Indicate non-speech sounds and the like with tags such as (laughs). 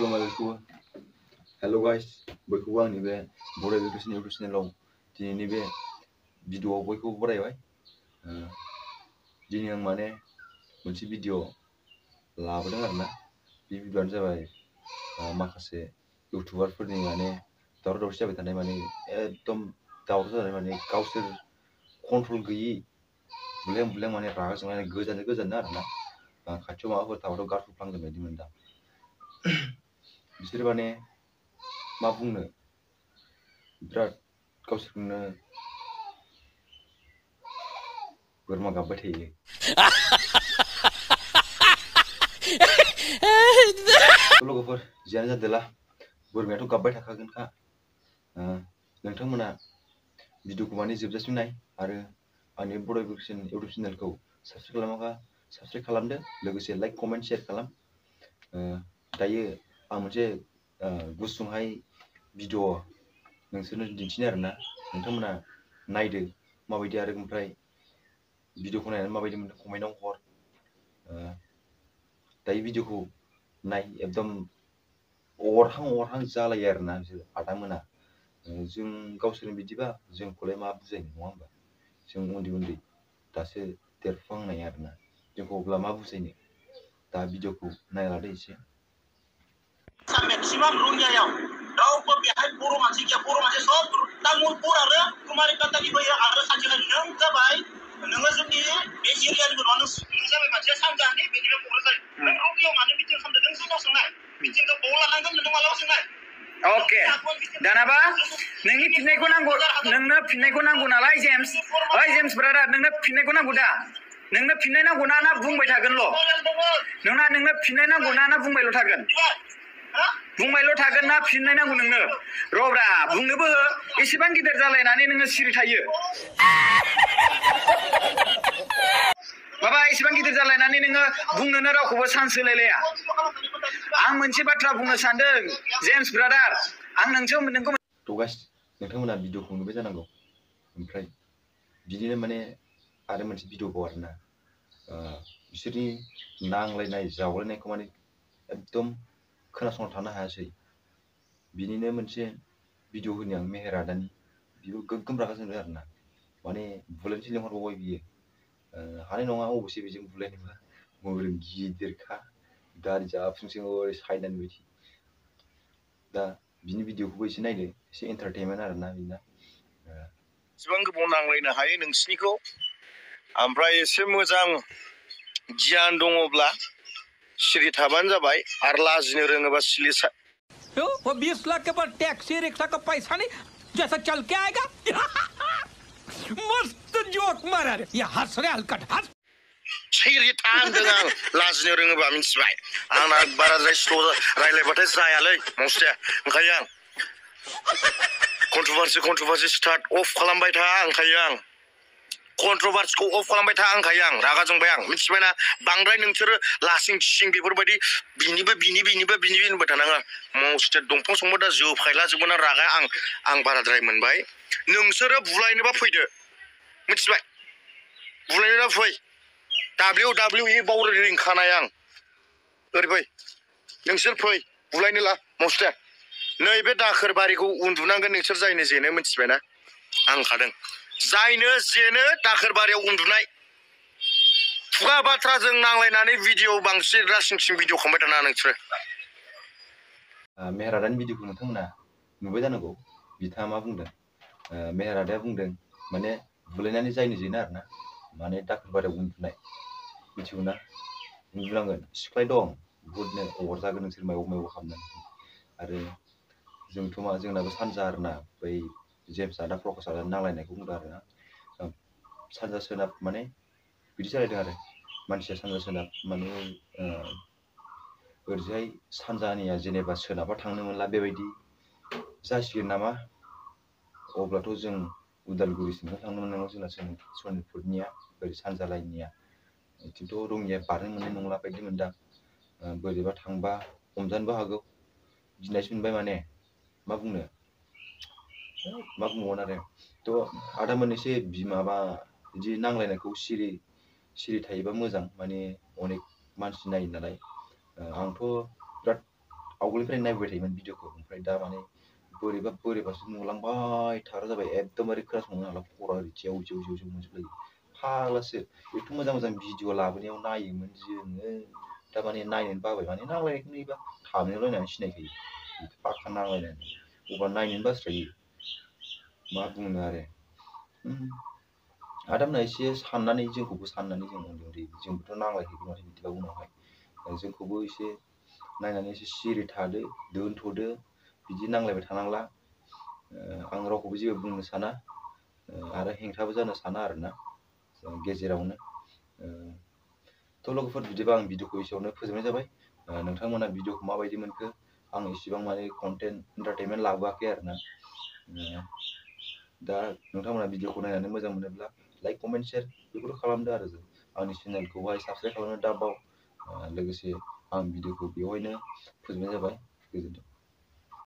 Hello guys, baik bang nih be sini duduk sini long. Jadi nih be video baiku boleh, ya. Jadi yang mana? Mesti video lah dengar na. Di video ni saya eh? eh, makasih youtuber pun nih mana. Taruh dosa betul nih mana. Eh, tom taruh tu ni mana. Kau sih kontrol gigi. Bulan bulan mana raga sebenarnya gejala nih, na. Eh, kacau maaf, aku taruh garpu plang tu bedi बिसोर माने मा बुंनो बिराद गावसोरखौनो बोरमा गाबबाय थायो (laughs) लोगोफोर जियानो जादोला बोरमायाथ' गाबबाय थाखागोनखा नोंथांमोना भिडिअखौ माने जोबजासिम नाय आरो आंनि बड' एडुकेसन इउटुब चेनेलखौ साबसक्राइब खालामाखा साबसक्राइब खालामदो लोगोसे लाइक कमेन्ट शेयार खालाम दायो amuje gusum hai video nengsunu dinchiner na nengtumna naide ma wedi arek mprai video kuna ma wedi mna kumai nong kor tai video ku nai ebdom orhang orhang zala yer na atamuna zung kausirin bidi ba zung kule ma abuzeng muamba zung undi undi tase terfang na yer na zung kubla ma abuzeng ni ta video ku nai lade isheng maximum ऋण यायाव रावबो बेहाय बर' मानसिया बर' मानसि सब तामुल बर आरो कुमारि काटानि बैयो आरो सानसेखालि नों जाबाय नोङो जोंनि बे एरियानिबो नङा नों जाबाय मानसिया सानजानि बेनिफ्राय क'क्राझार नों रौनियाव मानो मिटिं खालामदों नों सोरनाव सोंनाय मिटिंखौ बाव लानांगोन नों मालाबा सोंनाय अके दानाबा नोंनि फिननायखौ नांगौ नोंनो फिननायखौ नांगौ नालाय जेम्स ओइ जेम्स ब्रादार नोंनो फिननायखौ नांगौ दा नोंनो फिननाय नांगौ ना ना बुंबाय थागोनल' नोंना नोंनो फिननाय नांगौ ना ना बुंबायल' थागोन बुंबायल' थागोन ना फिननाय नांगौ नोंनो रब्रा बुंनोबो हो एसेबां गिदिर जालायनानै नोङो सिरि थायो माबा एसेबां गिदिर जालायनानै नोङो बुंनोनो रावखौबो चान्स होलायलाया आं मोनसे बाथ्रा बुंनो सानदों जेम्स ब्रादार आं नोंसो नोंखौ नोंथांमोना भिडिअखौ नुबाय जानांगौ ओमफ्राय बिदिनो माने आरो मोनसे भिडिअबाव आरोना बिसोरनि नांलायनाय जावलायनायखौ माने एकदम खोनासंना थानो हायासै बिनिनो मोनसे भिडिअ होनि आं मेहेर आदानि आरो ना माने बुलायनोसो लिंहरबावबाय बियो हानाय नङा अबसे बेजों बुलायनोबा मबाइल गिदिरखा गारि जाफुंसै ओरै सायदानि बायदि दा बिनि भिडिअखौबो एसे नायदो एसे एन्टारटेनमेन्ट आरो ना बिना बेसेबां गोबाव नांलायनो हायो नोंसिनिखौ ओमफ्राय एसे मोजां गियान दङब्ला सीरी थाबानो जाबाय आरो लाजिनो रोङोबा वो बीस लाख के बाद टैक्सी रिक्शा का पैसा नहीं जैसा चल के आएगा (laughs) मस्त जोक मारा रे ये हंस रहे हलकट हंस सिरि थांदों आं लाजिनो रोङोबा मिन्थिबाय आंना बाराद्राय स्ल' रायलायबाथाय जायालै मस्टाया ओंखायनो आं कन्ट्रभार्सि कन्ट्रभार्सि स्टार्ट अफ खालामबाय था ओंखायनो kontrovers ko of kalam baita ang kayang raga jong bayang mitsi bana bangrai nung chere lasing ching purba di bini be bini bini be bini bini bata nanga mo sute dong pong sumoda zio kaila zio raga ang ang para drai man bay nung chere bulai e nung ba puide mitsi bay bulai nung ba fui wwe bau re ring kana yang ori bay nung chere fui bulai nung la mo sute nai beta kher bari ko undunang nung chere zai nung zene mitsi ang kadang जायनो जेनो दाखोर उन्दुनाय खुगा बाथ्राजों नांलायनानै भिडिअ बांसिन रासिनसिन भिडिअ खालामबाय थाना नोंसोरो मेहरादानि भिडिअखौ नोंथांमोना नुबाय जानांगौ बिथाङा मा बुंदों मेहरादाया बुंदों माने बुलायनानै जायनि जेनो आरो ना माने दाखोर बारियाव उन्दुनाय मिथिगौना उन्दुनांगोन सिख्लाय दं बुहुदनो अरजागोन नोंसोर मायाव मायाव खालामनानै आरो जोंथ' मा जोंनाबो सानजा आरो ना बै jeb sada flok sada nalai ne kung dar na ya. eh, sanda sanda mane bidi sada dar mane sada eh, sanda sanda mane berjai sanza ni ya jene bas sada pa tang nemen labe bai di sasi nama oblato jeng udal guri sini tang nemen nemen sana sana sana pur nia ya, beri sanda lai nia ya. itu to rung ye pare mane nung labe di menda eh, berjai ba tang ba omzan ba hago jinai sini bai mane ma bung Mak ुं ब a व न ो आरो a आ a ा म ो e न ै स ो म a ब ा n ि द ि नांलायनायखौ स ि i ि स ि र i थ a य ो ब ा मोजां माने अनेक म i n a ि नायो नालाय आंथ' ब a र ा l i व ग ो ल न ि फ ् र ा य i ा a ब ा य थायोमोन भिडिअखौ ओमफ्राय दा माने बोरैबा ब ो र ै ब a स ो नुलांबाय थाग्रा ज o ब a य ए क द r a ा र े खोनासंनो हाला ख र s ओरै जेव जेव जेव जेव मोनजोबलायो फ ा ग la ा स ो एथ' मोजां मोजां भिडिअ ल ा a ो न ा य ा व नायोमोन ज n g ो दा माने नायनो बाबाय माने न ां ल a य न ा य ख ौ नुयोबा थ a n न ो न ा य न ा shi ि न ा य ख ा य ो पाक्का नांलायनानै अब्ला नायनोनो ब ा स मा बुंनो आरो आदामोना एसे साननानै जोंखौबो साननानै जों उन्दै उन्दै जोंबोथ' नांलायहैबाय माथो बिदिबा उनावहाय जोंखौबो एसे नायनानै एसे सिरि थादो दोनथ'दो बिदि नांलायबाय थानांला आं रावखौबो जेबो बुंनो साना आरो हेंथाबो जानो साना आरोना गेजेरावनो थ' लोगोफोर बिदिबा आं भिडिअखौ एसेयावनो फोजोबनाय जाबाय नोंथांमोना भिडिअखौ माबायदि मोनखो आं इसिबां माने कन्टेन्ट एन्टारटेनमेन्ट लाबोआखै आरोना दा नोंथांमोना भिडिअखौ नायनानै मोजां मोनोब्ला लाइक कमेन्ट शेयार बेफोरखौ खालामदो आरो जों आंनि चेनेलखौहाय साबसक्राइब खालामनो दाबाव लोगोसे आं भिडिअखौ बेवहायनो फोजोबनाय जाबाय गोजोन्थों